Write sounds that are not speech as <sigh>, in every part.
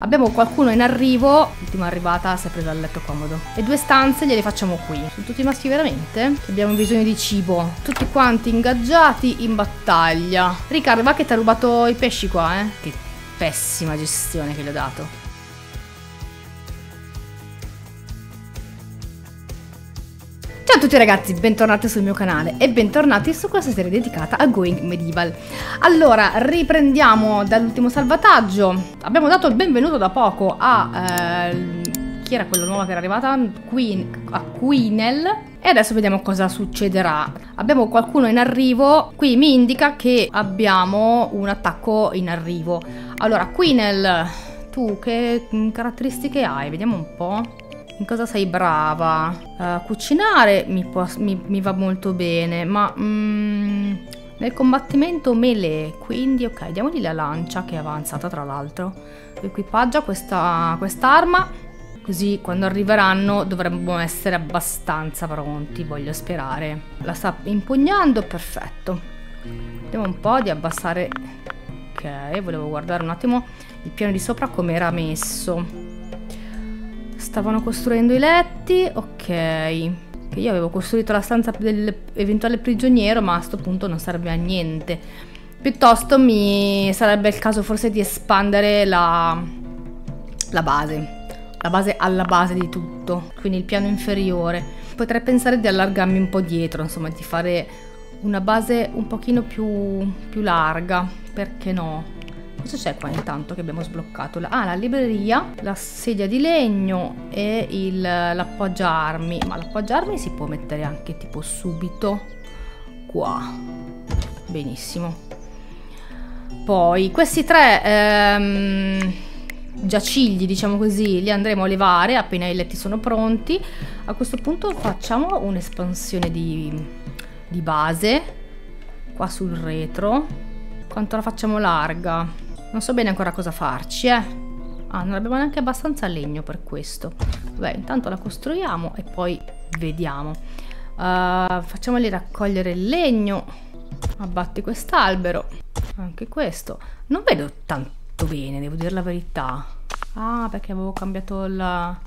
Abbiamo qualcuno in arrivo, l'ultima arrivata si è presa il letto comodo. E due stanze gliele facciamo qui. Sono tutti maschi veramente? Abbiamo bisogno di cibo. Tutti quanti ingaggiati in battaglia. Riccardo, va che ti ha rubato i pesci qua, eh? Che pessima gestione che gli ho dato. Ciao a tutti ragazzi, bentornati sul mio canale e bentornati su questa serie dedicata a Going Medieval. Allora, riprendiamo dall'ultimo salvataggio. Abbiamo dato il benvenuto da poco a... Eh, chi era quella nuova che era arrivata? Queen, a Queenel. E adesso vediamo cosa succederà. Abbiamo qualcuno in arrivo. Qui mi indica che abbiamo un attacco in arrivo. Allora, Queenel, tu che caratteristiche hai? Vediamo un po' in cosa sei brava? Uh, cucinare mi, può, mi, mi, va molto bene, ma mm, nel combattimento melee, quindi ok, diamogli la lancia che è avanzata tra l'altro. Equipaggia questa quest'arma, così quando arriveranno dovremmo essere abbastanza pronti, voglio sperare. La sta impugnando, perfetto. Vediamo un po' di abbassare... Ok, volevo guardare un attimo il piano di sopra come era messo. Stavano costruendo i letti, ok. Io avevo costruito la stanza dell'eventuale prigioniero, ma a questo punto non serve a niente. Piuttosto mi sarebbe il caso forse di espandere la, la base. La base alla base di tutto, quindi il piano inferiore. Potrei pensare di allargarmi un po' dietro, insomma, di fare una base un pochino più, più larga, perché no? Cosa c'è qua intanto che abbiamo sbloccato? Ah, la libreria, la sedia di legno e l'appoggiarmi. Ma l'appoggiarmi si può mettere anche tipo subito qua. Benissimo. Poi questi tre ehm, giacigli, diciamo così, li andremo a levare appena i letti sono pronti. A questo punto facciamo un'espansione di, di base qua sul retro. Quanto la facciamo larga? Non so bene ancora cosa farci, eh. Ah, non abbiamo neanche abbastanza legno per questo. Vabbè, intanto la costruiamo e poi vediamo. Uh, facciamoli raccogliere il legno. Abbatti quest'albero. Anche questo. Non vedo tanto bene, devo dire la verità. Ah, perché avevo cambiato la...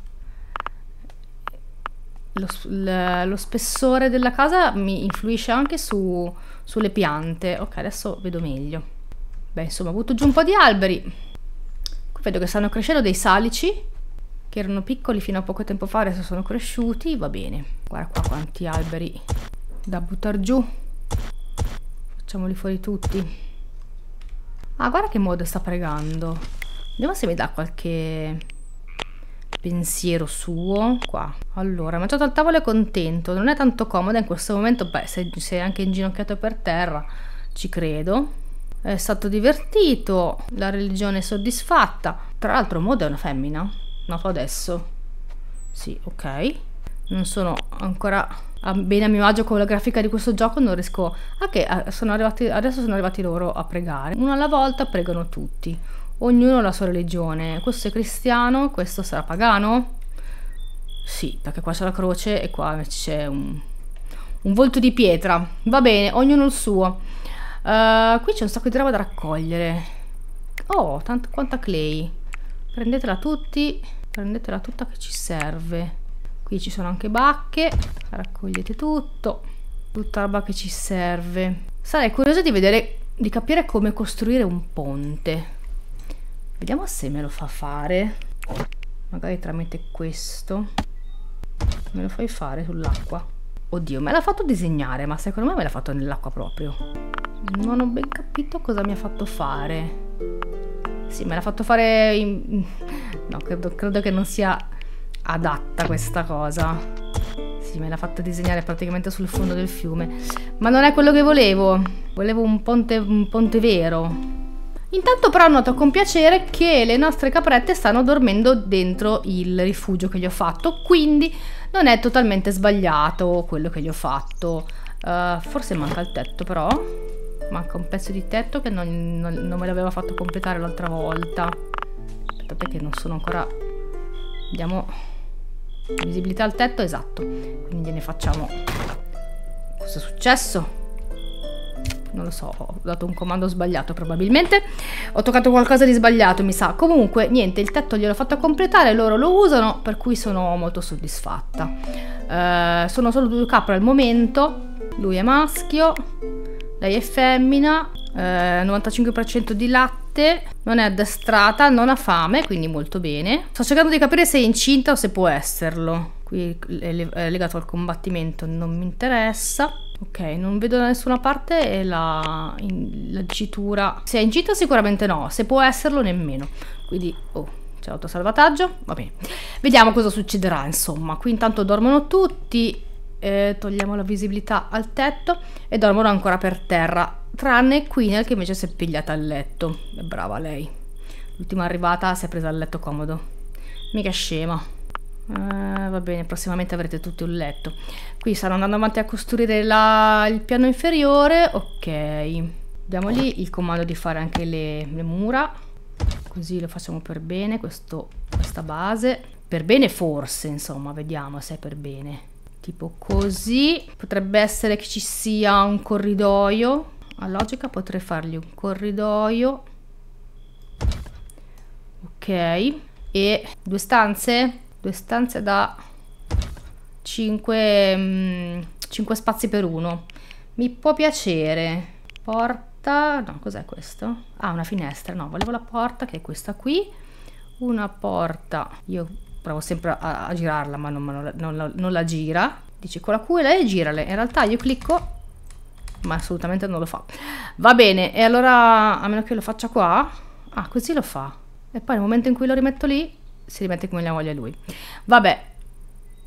Lo, lo, spessore della casa mi influisce anche su, sulle piante. Ok, adesso vedo meglio. Beh, insomma, avuto giù un po' di alberi. Qui vedo che stanno crescendo dei salici, che erano piccoli fino a poco tempo fa, adesso sono cresciuti, va bene. Guarda qua quanti alberi da buttare giù. Facciamoli fuori tutti. Ah, guarda che modo sta pregando. Vediamo se mi dà qualche pensiero suo. Qua. Allora, mangiato al tavolo è contento. Non è tanto comoda in questo momento. Beh, sei, sei anche inginocchiato per terra. Ci credo è stato divertito, la religione è soddisfatta. Tra l'altro Moda è una femmina, noto adesso. Sì, ok. Non sono ancora bene a mio agio con la grafica di questo gioco, non riesco... Ah sono arrivati, adesso sono arrivati loro a pregare. Uno alla volta pregano tutti. Ognuno la sua religione. Questo è cristiano, questo sarà pagano? Sì, perché qua c'è la croce e qua c'è un, un volto di pietra. Va bene, ognuno il suo. Uh, qui c'è un sacco di roba da raccogliere. Oh, quanta clay. Prendetela tutti. Prendetela tutta che ci serve. Qui ci sono anche bacche. Raccogliete tutto. Tutta roba che ci serve. Sarei curiosa di vedere, di capire come costruire un ponte. Vediamo se me lo fa fare. Magari tramite questo. Me lo fai fare sull'acqua. Oddio, me l'ha fatto disegnare, ma secondo me me l'ha fatto nell'acqua proprio. Non ho ben capito cosa mi ha fatto fare. Sì, me l'ha fatto fare in... No, credo, credo che non sia adatta questa cosa. Sì, me l'ha fatta disegnare praticamente sul fondo del fiume. Ma non è quello che volevo. Volevo un ponte, un ponte vero. Intanto però noto con piacere che le nostre caprette stanno dormendo dentro il rifugio che gli ho fatto, quindi non è totalmente sbagliato quello che gli ho fatto. Uh, forse manca il tetto però. Manca un pezzo di tetto che non, non, non me l'aveva fatto completare l'altra volta. Aspettate che non sono ancora vediamo visibilità al tetto esatto. Quindi ne facciamo. Cosa è successo non lo so, ho dato un comando sbagliato probabilmente. Ho toccato qualcosa di sbagliato, mi sa. Comunque, niente, il tetto gliel'ho fatto completare, loro lo usano, per cui sono molto soddisfatta. Eh, sono solo due capre al momento. Lui è maschio, lei è femmina, eh, 95% di latte, non è addestrata, non ha fame, quindi molto bene. Sto cercando di capire se è incinta o se può esserlo. Qui è legato al combattimento, non mi interessa. Ok, non vedo da nessuna parte la, in, la dicitura. Se è incinta sicuramente no, se può esserlo nemmeno. Quindi, oh, c'è l'autosalvataggio, va bene. Vediamo cosa succederà, insomma. Qui intanto dormono tutti, eh, togliamo la visibilità al tetto e dormono ancora per terra, tranne Queen che invece si è pigliata al letto. È brava lei. L'ultima arrivata si è presa al letto comodo. Mica scema. Uh, va bene, prossimamente avrete tutto il letto. Qui stanno andando avanti a costruire la, il piano inferiore. Ok. Abbiamo lì il comando di fare anche le, le mura. Così lo facciamo per bene, questo, questa base. Per bene forse, insomma, vediamo se è per bene. Tipo così. Potrebbe essere che ci sia un corridoio. A logica potrei fargli un corridoio. Ok. E due stanze? Due stanze da 5, 5 mm, spazi per uno. Mi può piacere. Porta no cos'è questo? ah una finestra no volevo la porta che è questa qui. Una porta io provo sempre a, a girarla ma non, non, non, non, la gira. Dice con la Q e lei girale. In realtà io clicco ma assolutamente non lo fa. Va bene e allora a meno che lo faccia qua ah così lo fa. E poi nel momento in cui lo rimetto lì si rimette come la voglia lui. Vabbè,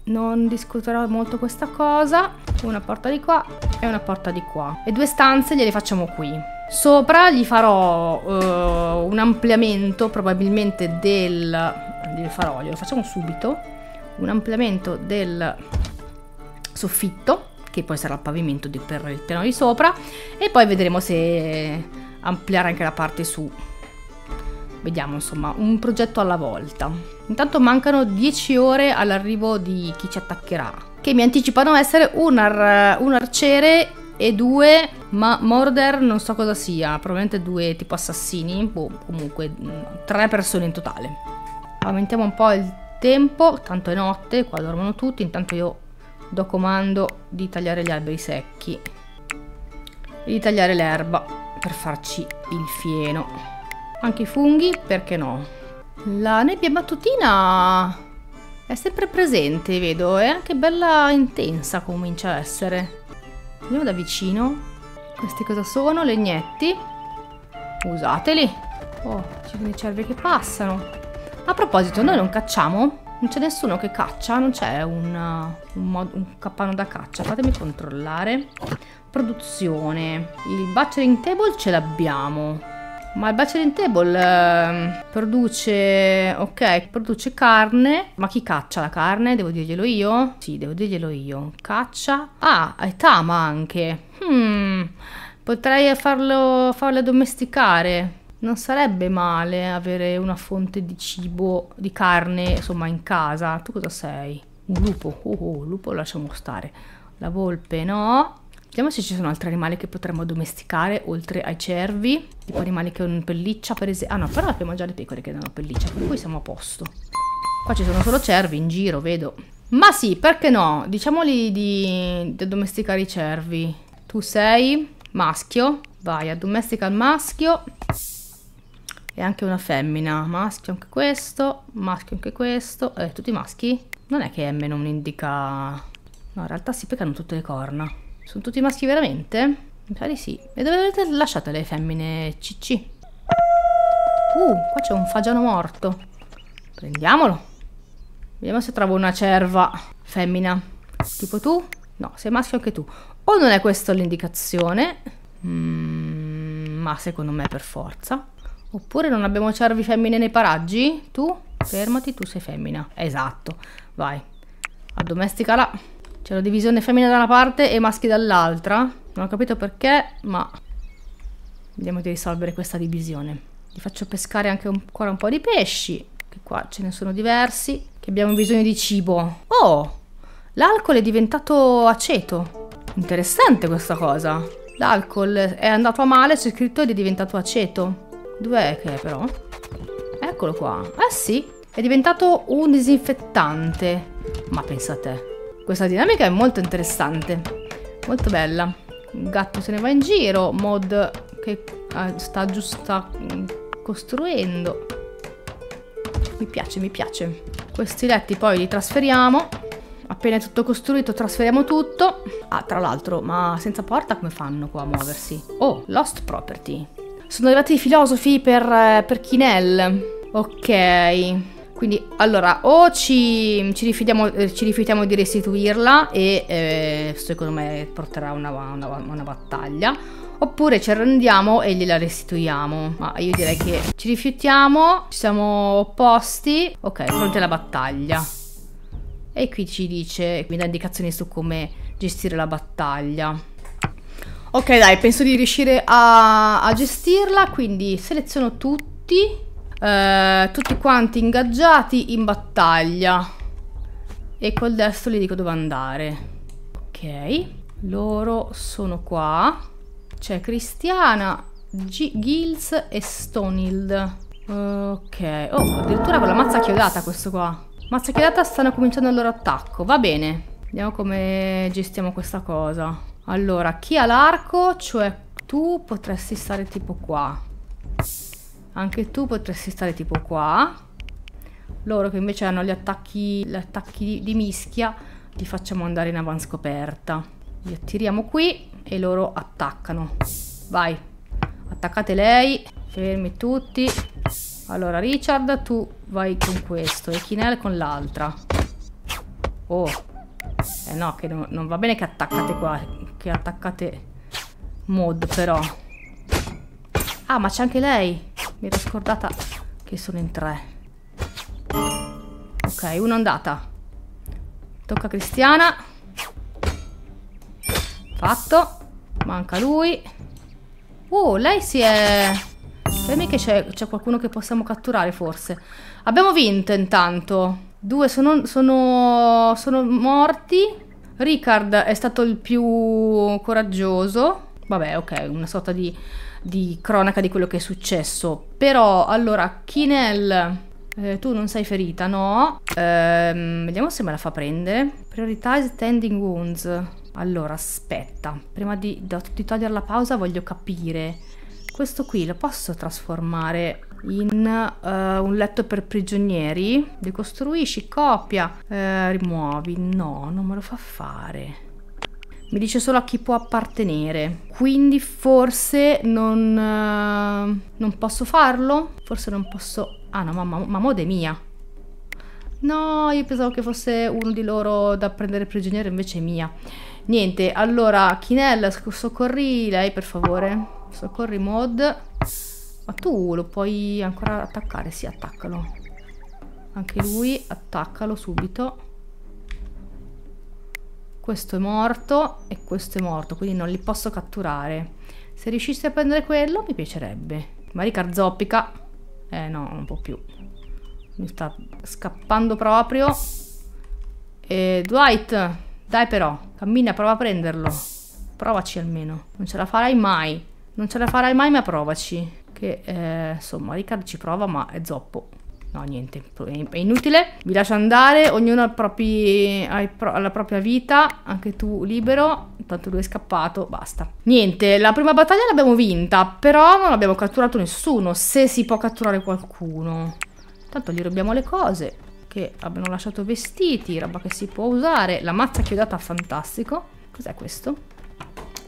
non discuterò molto questa cosa. Una porta di qua e una porta di qua. E due stanze gliele facciamo qui. Sopra gli farò uh, un ampliamento probabilmente del... Glielo farò, glielo facciamo subito. Un ampliamento del soffitto, che poi sarà il pavimento di, per il piano di sopra. E poi vedremo se ampliare anche la parte su Vediamo insomma, un progetto alla volta. Intanto mancano 10 ore all'arrivo di chi ci attaccherà, che mi anticipano essere un, ar un arciere e due ma Morder non so cosa sia, probabilmente due tipo assassini, o boh, comunque mm, tre persone in totale. Aumentiamo un po' il tempo, tanto è notte, qua dormono tutti, intanto io do comando di tagliare gli alberi secchi e di tagliare l'erba per farci il fieno. Anche i funghi, perché no? La nebbia mattutina è sempre presente, vedo, è anche bella intensa comincia a essere. Andiamo da vicino. Questi cosa sono? Legnetti. Usateli. Oh, ci sono i cervi che passano. A proposito, noi non cacciamo? Non c'è nessuno che caccia? Non c'è un, un, un cappano da caccia? Fatemi controllare. Produzione. Il butchering table ce l'abbiamo. Ma il Butchering Table eh, produce, ok, produce carne, ma chi caccia la carne? Devo dirglielo io? Sì, devo dirglielo io. Caccia. Ah, è tama anche. Hmm, potrei farlo, farlo addomesticare. Non sarebbe male avere una fonte di cibo, di carne, insomma, in casa. Tu cosa sei? Un lupo. Oh, oh, lupo lasciamo stare. La volpe no. Vediamo se ci sono altri animali che potremmo addomesticare oltre ai cervi. Tipo animali che hanno pelliccia per esempio. Ah no, però abbiamo già le pecore che hanno pelliccia, per cui siamo a posto. Qua ci sono solo cervi in giro, vedo. Ma sì, perché no? Diciamoli di, di addomesticare i cervi. Tu sei maschio. Vai, addomestica il maschio. E anche una femmina. Maschio anche questo. Maschio anche questo. Eh, tutti maschi? Non è che M non indica... No, in realtà si peccano tutte le corna. Sono tutti maschi veramente? Mi sa di sì. E dove avete lasciate le femmine cicci? Uh, qua c'è un fagiano morto. Prendiamolo. Vediamo se trovo una cerva femmina. Tipo tu? No, sei maschio anche tu. O non è questa l'indicazione, mm, ma secondo me per forza. Oppure non abbiamo cervi femmine nei paraggi? Tu? Fermati, tu sei femmina. Esatto. Vai. Addomesticala. C'è la divisione femmina da una parte e maschi dall'altra. Non ho capito perché, ma vediamo di risolvere questa divisione. Gli faccio pescare anche ancora un po' di pesci, che qua ce ne sono diversi, che abbiamo bisogno di cibo. Oh, l'alcol è diventato aceto. Interessante questa cosa. L'alcol è andato a male, c'è scritto ed è diventato aceto. Dov'è che è però? Eccolo qua. Eh sì, è diventato un disinfettante. Ma pensate, questa dinamica è molto interessante. Molto bella. Il gatto se ne va in giro. Mod che ah, sta giusto costruendo. Mi piace, mi piace. Questi letti poi li trasferiamo. Appena è tutto costruito trasferiamo tutto. Ah, tra l'altro, ma senza porta come fanno qua a muoversi? Oh, Lost Property. Sono arrivati i filosofi per, eh, per Kinel. Ok. Quindi, allora, o ci, ci, rifiutiamo, eh, ci rifiutiamo, di restituirla e eh, secondo me porterà una, una, una, battaglia, oppure ci arrendiamo e gliela restituiamo. Ma io direi che ci rifiutiamo, ci siamo opposti, ok, pronti alla battaglia. E qui ci dice, mi dà indicazioni su come gestire la battaglia. Ok dai, penso di riuscire a, a gestirla, quindi seleziono tutti eh, tutti quanti ingaggiati in battaglia. E col destro gli dico dove andare. Ok, loro sono qua. C'è Cristiana, G Gills e Stonild. Ok, oh, addirittura con la mazza chiodata questo qua. Mazza chiodata stanno cominciando il loro attacco, va bene. Vediamo come gestiamo questa cosa. Allora, chi ha l'arco, cioè tu potresti stare tipo qua. Anche tu potresti stare tipo qua. Loro che invece hanno gli attacchi, gli attacchi di, mischia, li facciamo andare in avanscoperta. Li attiriamo qui e loro attaccano. Vai, attaccate lei, fermi tutti. Allora Richard, tu vai con questo e Kinel con l'altra. Oh, eh no, che no, non va bene che attaccate qua, che attaccate mod però. Ah, ma c'è anche lei. Mi ero scordata che sono in tre. Ok, una andata. Tocca a Cristiana. Fatto. Manca lui. Oh, lei si è... Fermi che c'è qualcuno che possiamo catturare forse. Abbiamo vinto intanto. Due sono, sono, sono morti. Ricard è stato il più coraggioso. Vabbè, ok, una sorta di di cronaca di quello che è successo. Però, allora, Kinel, eh, tu non sei ferita, no? Ehm, vediamo se me la fa prendere. Prioritize standing wounds. Allora, aspetta. Prima di, di togliere la pausa voglio capire. Questo qui lo posso trasformare in uh, un letto per prigionieri? Decostruisci, copia, uh, rimuovi. No, non me lo fa fare mi dice solo a chi può appartenere. Quindi forse non, uh, non posso farlo? Forse non posso... Ah no, ma, ma, è mia. No, io pensavo che fosse uno di loro da prendere prigioniero, invece è mia. Niente, allora, Kinel, soccorri lei per favore. Soccorri Mod. Ma tu lo puoi ancora attaccare? Sì, attaccalo. Anche lui, attaccalo subito questo è morto e questo è morto, quindi non li posso catturare. Se riuscissi a prendere quello mi piacerebbe. Maricar zoppica. Eh no, non può più. Mi sta scappando proprio. E Dwight, dai però, cammina, prova a prenderlo. Provaci almeno. Non ce la farai mai. Non ce la farai mai, ma provaci. Che, eh, insomma, Ricard ci prova, ma è zoppo. No, niente, è inutile. Vi lascio andare, ognuno propri, ha, la propria vita, anche tu libero. Intanto lui è scappato, basta. Niente, la prima battaglia l'abbiamo vinta, però non abbiamo catturato nessuno, se si può catturare qualcuno. Intanto gli rubiamo le cose, che abbiamo lasciato vestiti, roba che si può usare. La mazza chiodata, fantastico. Cos'è questo?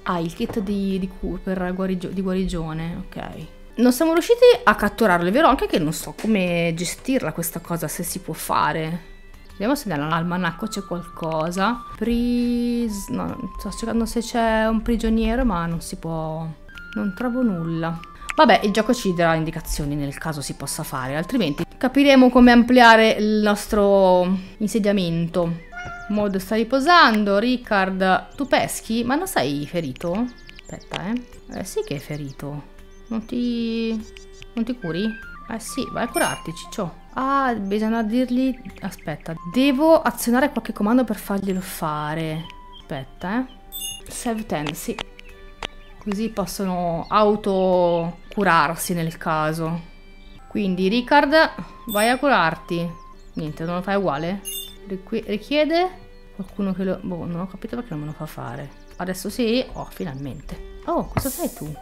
Ah, il kit di, di, per guarigio, di guarigione, ok non siamo riusciti a catturarlo, è vero anche che non so come gestirla questa cosa, se si può fare. Vediamo se nell'almanacco c'è qualcosa. Pris... No, sto cercando se c'è un prigioniero, ma non si può... Non trovo nulla. Vabbè, il gioco ci darà indicazioni nel caso si possa fare, altrimenti capiremo come ampliare il nostro insediamento. Mod sta riposando, Ricard, tu peschi? Ma non sei ferito? Aspetta, eh. Eh sì che è ferito. Non ti... non ti curi? Eh sì, vai a curarti, ciccio. Ah, bisogna dirgli... Aspetta, devo azionare qualche comando per farglielo fare. Aspetta, eh. Save 10, sì. Così possono autocurarsi nel caso. Quindi Ricard, vai a curarti. Niente, non lo fai uguale? richiede qualcuno che lo... Boh, non ho capito perché non me lo fa fare. Adesso sì. Oh, finalmente. Oh, cosa sei tu?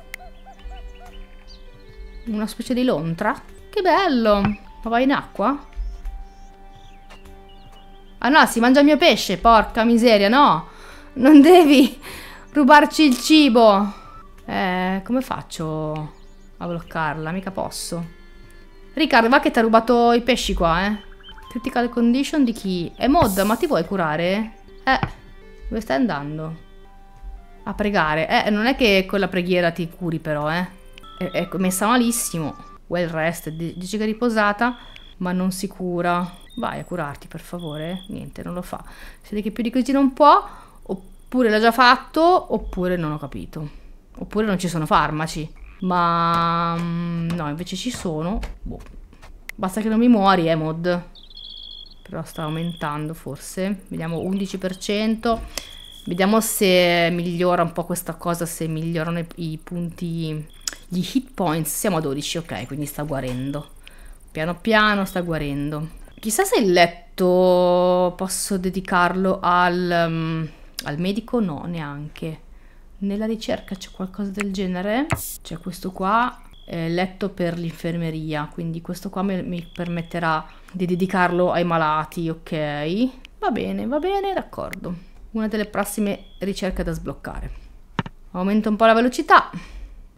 Una specie di lontra? Che bello! Ma vai in acqua? Ah no, si mangia il mio pesce, porca miseria, no! Non devi rubarci il cibo! Eh, come faccio a bloccarla? Mica posso. Riccardo, va che ti ha rubato i pesci qua, eh. Critical condition di chi? È mod, ma ti vuoi curare? Eh, dove stai andando? A pregare. Eh, non è che con la preghiera ti curi però, eh. È, è messa malissimo. Well rest, dice che è riposata, ma non si cura. Vai a curarti, per favore. Niente, non lo fa. Si vede che più di così non può, oppure l'ha già fatto, oppure non ho capito. Oppure non ci sono farmaci. Ma mm, no, invece ci sono. Boh. Basta che non mi muori, eh, mod. Però sta aumentando forse. Vediamo 11%. Vediamo se migliora un po' questa cosa, se migliorano i punti, gli hit points. Siamo a 12, ok, quindi sta guarendo. Piano piano sta guarendo. Chissà se il letto posso dedicarlo al, um, al medico? No, neanche. Nella ricerca c'è qualcosa del genere? C'è questo qua, eh, letto per l'infermeria, quindi questo qua mi, mi permetterà di dedicarlo ai malati, ok? Va bene, va bene, d'accordo. Una delle prossime ricerche da sbloccare. Aumento un po' la velocità.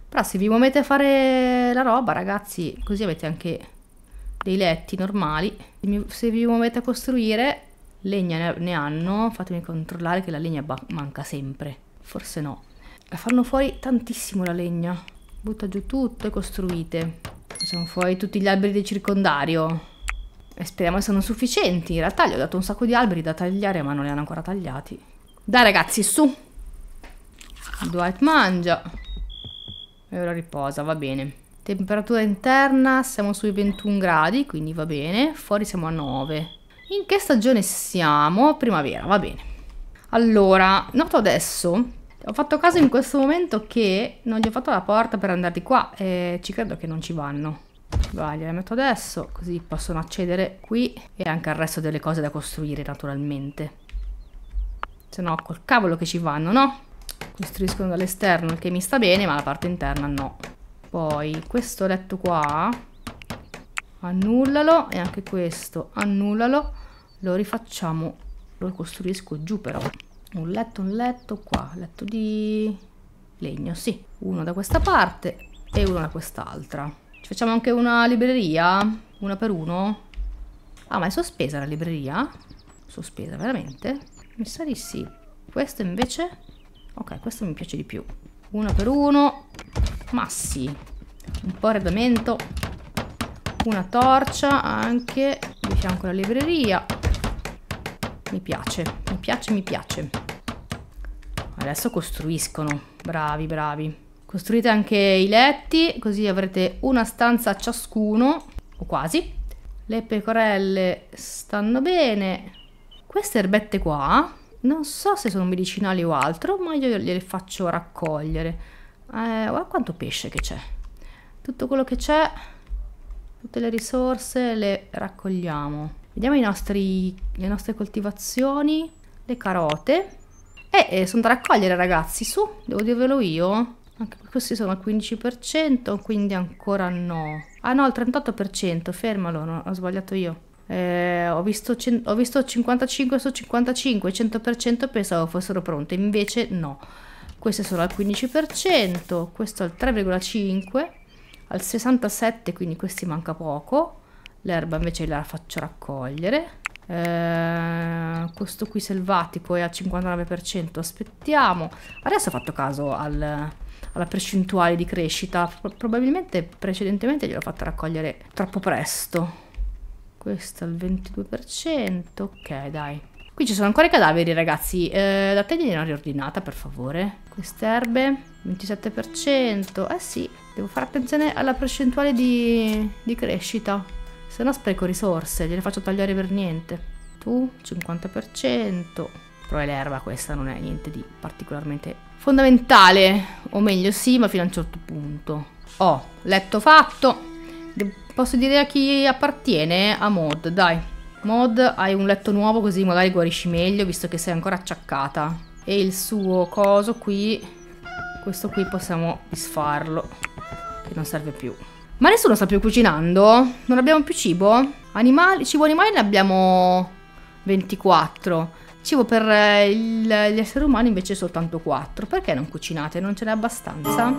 Però se vi muovete a fare la roba, ragazzi, così avete anche dei letti normali. Se vi muovete a costruire, legna ne hanno. Fatemi controllare che la legna manca sempre. Forse no. La fanno fuori tantissimo la legna. Butta giù tutto e costruite. Facciamo fuori tutti gli alberi del circondario. E speriamo che siano sufficienti. In realtà gli ho dato un sacco di alberi da tagliare, ma non li hanno ancora tagliati. Dai ragazzi, su! Dwight mangia. E ora riposa, va bene. Temperatura interna, siamo sui 21 gradi, quindi va bene. Fuori siamo a 9. In che stagione siamo? Primavera, va bene. Allora, noto adesso ho fatto caso in questo momento che non gli ho fatto la porta per andare di qua e ci credo che non ci vanno. Vai, gliela metto adesso, così possono accedere qui e anche al resto delle cose da costruire naturalmente. Se no col cavolo che ci vanno, no? Costruiscono dall'esterno il che mi sta bene, ma la parte interna no. Poi questo letto qua, annullalo e anche questo, annullalo. Lo rifacciamo, lo costruisco giù però un letto, un letto qua, letto di legno, sì, uno da questa parte e uno da quest'altra. Ci facciamo anche una libreria? Una per uno? Ah, ma è sospesa la libreria? Sospesa, veramente? Mi sa di sì. Questo invece? Ok, questo mi piace di più. Uno per uno. Ma sì. Un po' arredamento. Una torcia anche di fianco alla libreria. Mi piace, mi piace, mi piace. Adesso costruiscono. Bravi, bravi. Costruite anche i letti, così avrete una stanza ciascuno, o quasi. Le pecorelle stanno bene. Queste erbette qua, non so se sono medicinali o altro, ma io gliele faccio raccogliere. Eh, guarda quanto pesce che c'è. Tutto quello che c'è, tutte le risorse le raccogliamo. Vediamo nostri, le nostre coltivazioni, le carote. E eh, sono da raccogliere ragazzi, su, devo dirvelo io. Anche questi sono al 15%, quindi ancora no. Ah no, il 38%, fermalo, no, ho sbagliato io. Eh, ho, visto ho, visto 55 su 55, 100% pensavo fossero pronte, invece no. Queste sono al 15%, questo al 3,5%, al 67%, quindi questi manca poco. L'erba invece la faccio raccogliere. Eh, questo qui selvatico è al 59% aspettiamo. Adesso ho fatto caso al, alla percentuale di crescita probabilmente precedentemente gliel'ho fatta raccogliere troppo presto questo al 22% ok dai Qui ci sono ancora i cadaveri, ragazzi. Eh, la teglia una riordinata, per favore. Queste erbe, 27%. Eh sì, devo fare attenzione alla percentuale di, di crescita. Se no spreco risorse, gliele faccio tagliare per niente. Tu 50%. Però è l'erba questa, non è niente di particolarmente fondamentale, o meglio sì, ma fino a un certo punto. Oh, letto fatto. Posso dire a chi appartiene? A Mod, dai. Mod, hai un letto nuovo così magari guarisci meglio, visto che sei ancora acciaccata. E il suo coso qui, questo qui possiamo disfarlo, che non serve più. Ma nessuno sta più cucinando? Non abbiamo più cibo? Animali, cibo animali ne abbiamo 24. Cibo per eh, il, gli esseri umani invece soltanto 4. Perché non cucinate? Non ce n'è abbastanza?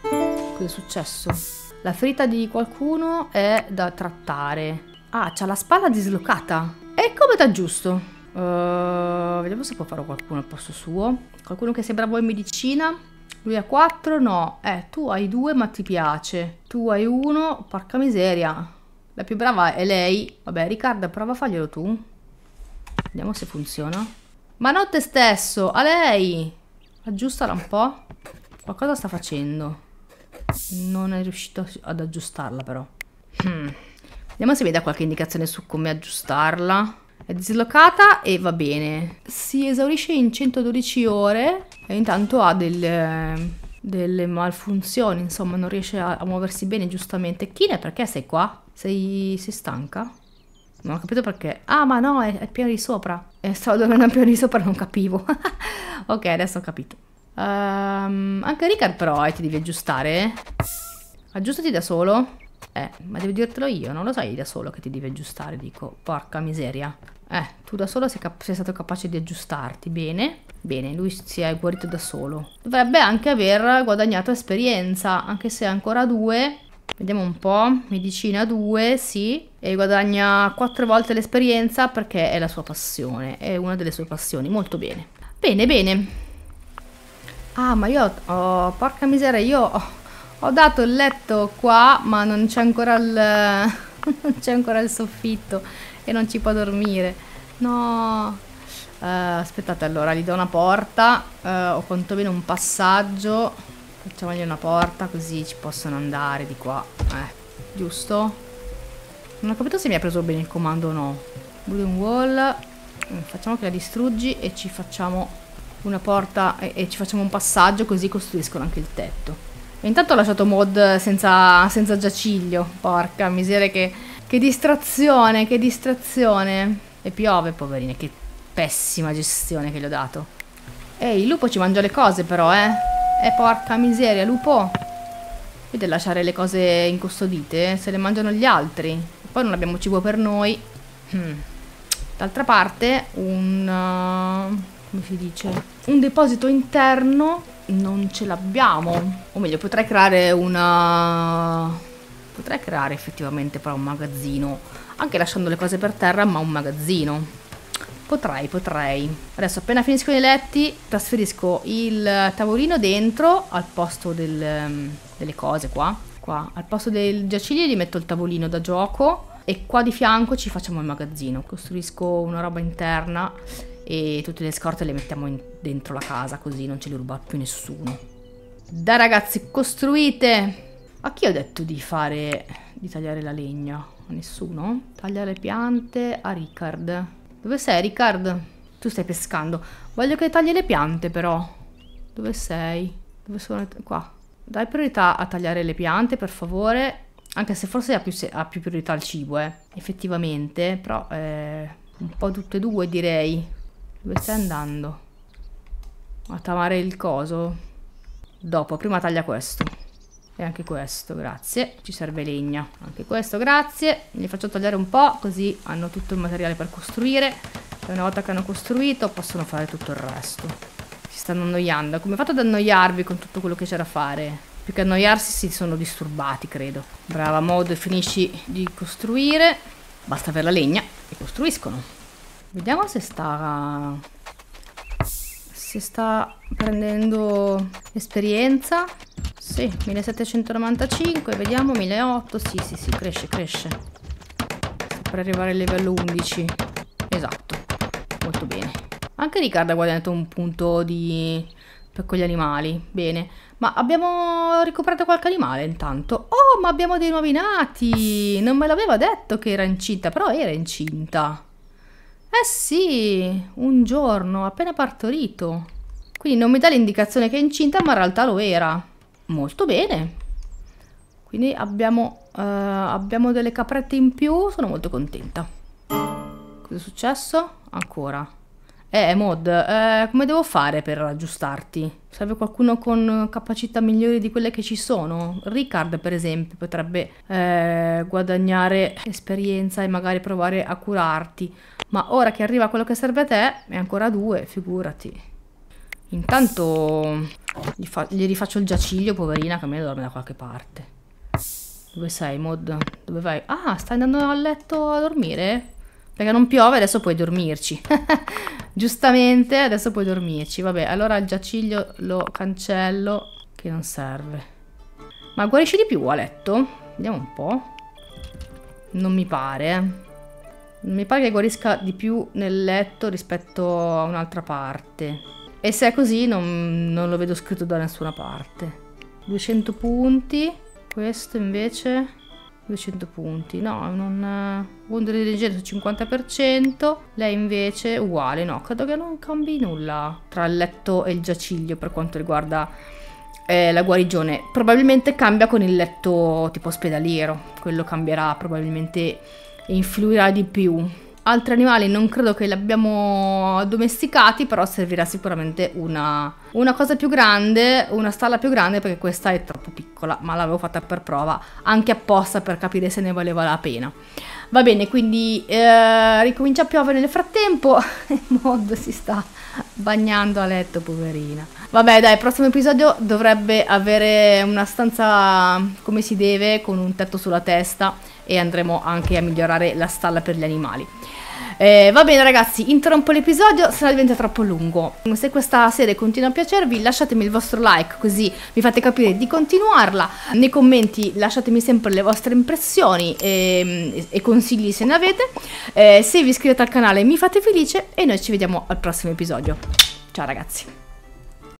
Cosa è successo? La ferita di qualcuno è da trattare. Ah, c'ha la spalla dislocata. E come da giusto? Uh, vediamo se può fare qualcuno al posto suo. Qualcuno che sia bravo in medicina. Lui ha 4? No. Eh, tu hai 2 ma ti piace. Tu hai 1. Porca miseria. La più brava è lei. Vabbè, Riccardo, prova a farglielo tu. Vediamo se funziona. Ma non te stesso, a lei! Aggiustala un po'. Qualcosa sta facendo. Non è riuscito ad aggiustarla però. Hmm. Vediamo se mi dà qualche indicazione su come aggiustarla. È dislocata e va bene. Si esaurisce in 112 ore e intanto ha delle, delle malfunzioni, insomma non riesce a, a muoversi bene giustamente. Kine, perché sei qua? Sei, sei stanca? Non ho capito perché. Ah, ma no, è, è piano di sopra. E stavo dormendo al piano di sopra, non capivo. <laughs> ok, adesso ho capito. Um, anche Ricard però eh, ti devi aggiustare. Aggiustati da solo. Eh, ma devi dirtelo io, non lo sai da solo che ti devi aggiustare, dico. Porca miseria. Eh, tu da solo sei, sei stato capace di aggiustarti, bene. Bene, lui si è guarito da solo. Dovrebbe anche aver guadagnato esperienza, anche se ancora due Vediamo un po'. Medicina 2, sì. E guadagna 4 volte l'esperienza perché è la sua passione. È una delle sue passioni. Molto bene. Bene, bene. Ah, ma io... Oh, porca miseria, io ho, ho dato il letto qua, ma non c'è ancora il... <laughs> non c'è ancora il soffitto e non ci può dormire. No... Uh, aspettate, allora, gli do una porta uh, o quantomeno un passaggio Facciamogli una porta così ci possono andare di qua. Eh, giusto? Non ho capito se mi ha preso bene il comando o no. Wooden wall. Mm, facciamo che la distruggi e ci facciamo una porta e, e, ci facciamo un passaggio così costruiscono anche il tetto. E intanto ho lasciato mod senza, senza giaciglio. Porca miseria che, che distrazione, che distrazione. E piove, poverine, che pessima gestione che gli ho dato. Ehi, il lupo ci mangia le cose però, eh. Eh, porca miseria, lupo. Vedi lasciare le cose incustodite? Se le mangiano gli altri. Poi non abbiamo cibo per noi. <clears throat> D'altra parte, un... Come si dice? Un deposito interno non ce l'abbiamo. O meglio, potrei creare una... Potrei creare effettivamente però un magazzino. Anche lasciando le cose per terra, ma un magazzino. Potrei, potrei. Adesso appena finisco i letti trasferisco il tavolino dentro al posto del, delle cose qua. Qua, al posto del giaciglio gli metto il tavolino da gioco e qua di fianco ci facciamo il magazzino. Costruisco una roba interna e tutte le scorte le mettiamo in, dentro la casa così non ce le ruba più nessuno. Dai ragazzi, costruite! A chi ho detto di fare, di tagliare la legna? A nessuno? Taglia le piante a Ricard. Dove sei, Ricard? Tu stai pescando. Voglio che tagli le piante, però. Dove sei? Dove sono? Qua. Dai priorità a tagliare le piante, per favore. Anche se forse ha più, ha più priorità il cibo, eh. Effettivamente. Però, eh, un po' tutte e due, direi. Dove stai andando? A tamare il coso? Dopo, prima taglia questo. E anche questo, grazie. Ci serve legna. Anche questo, grazie. Li faccio tagliare un po', così hanno tutto il materiale per costruire. E una volta che hanno costruito possono fare tutto il resto. Si stanno annoiando. Come fate ad annoiarvi con tutto quello che c'è da fare? Più che annoiarsi si sono disturbati, credo. Brava Mod, finisci di costruire. Basta avere la legna e costruiscono. Vediamo se sta... Se sta prendendo esperienza. Sì, 1795, vediamo, 1008, sì, sì, sì, cresce, cresce. Per arrivare al livello 11. Esatto, molto bene. Anche Riccardo ha guadagnato un punto di... per con gli animali, bene. Ma abbiamo ricoperto qualche animale intanto. Oh, ma abbiamo dei nuovi nati! Non me l'aveva detto che era incinta, però era incinta. Eh sì, un giorno, appena partorito. Quindi non mi dà l'indicazione che è incinta, ma in realtà lo era. Molto bene. Quindi abbiamo, uh, abbiamo delle caprette in più, sono molto contenta. Cosa è successo? Ancora. Eh, mod, eh, come devo fare per aggiustarti? Serve qualcuno con capacità migliori di quelle che ci sono? Ricard, per esempio, potrebbe eh, guadagnare esperienza e magari provare a curarti. Ma ora che arriva quello che serve a te, è ancora due, figurati. Intanto gli, fa gli rifaccio il giaciglio, poverina, che a me dorme da qualche parte. Dove sei, mod? Dove vai? Ah, stai andando a letto a dormire? Perché non piove, adesso puoi dormirci. <laughs> Giustamente, adesso puoi dormirci. Vabbè, allora il giaciglio lo cancello, che non serve. Ma guarisce di più a letto? Vediamo un po'. Non mi pare. Non mi pare che guarisca di più nel letto rispetto a un'altra parte. E se è così non, non lo vedo scritto da nessuna parte. 200 punti. Questo invece... 200 punti, no, non... Wonder sul 50%, lei invece uguale, no, credo che non cambi nulla tra il letto e il giaciglio per quanto riguarda eh, la guarigione. Probabilmente cambia con il letto tipo ospedaliero, quello cambierà probabilmente influirà di più. Altri animali non credo che li abbiamo addomesticati, però servirà sicuramente una, una, cosa più grande, una stalla più grande perché questa è troppo piccola, ma l'avevo fatta per prova, anche apposta per capire se ne valeva la pena. Va bene, quindi eh, ricomincia a piovere nel frattempo, <laughs> il mod si sta bagnando a letto, poverina. Vabbè, dai, il prossimo episodio dovrebbe avere una stanza come si deve, con un tetto sulla testa e andremo anche a migliorare la stalla per gli animali. Eh, va bene ragazzi, interrompo l'episodio, se no diventa troppo lungo. Se questa serie continua a piacervi lasciatemi il vostro like così mi fate capire di continuarla. Nei commenti lasciatemi sempre le vostre impressioni e, e consigli se ne avete. Eh, se vi iscrivete al canale mi fate felice e noi ci vediamo al prossimo episodio. Ciao ragazzi.